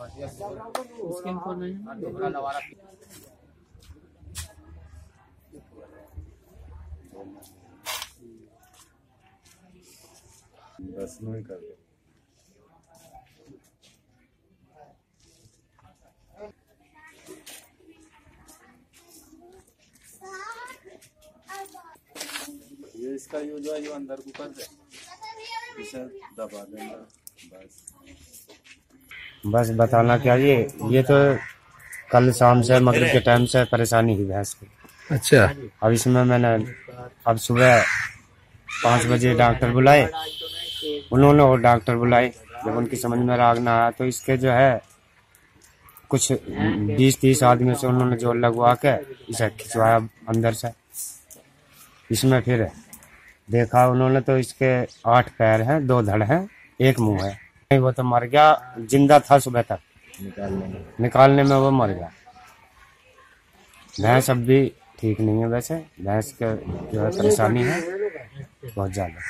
उसके ऊपर बस नहीं कर दो ये इसका यूज़ है जो अंदर को कर दे इसे दबा देना, बस। बस बताना क्या ये ये तो कल शाम से मगरिब के टाइम से परेशानी हुई भैंस की। अच्छा। अब इसमें मैंने अब सुबह पाँच बजे डॉक्टर बुलाए। उन्होंने और डॉक्टर बुलाए जब उनकी समझ में राग ना आया तो इसके जो है कुछ बीस तीस आदमी से उन्होंने ज़ोर लगवा के इसे खिंचवाया अंदर से। इसमें फिर देखा उन्होंने तो इसके आठ पैर हैं दो धड़ हैं एक मुँह है। नहीं वो तो मर गया ज़िंदा था सुबह तक। निकालने में। निकालने में वो मर गया। भैंस अब भी ठीक नहीं है वैसे। भैंस का जो है परेशानी है बहुत ज़्यादा।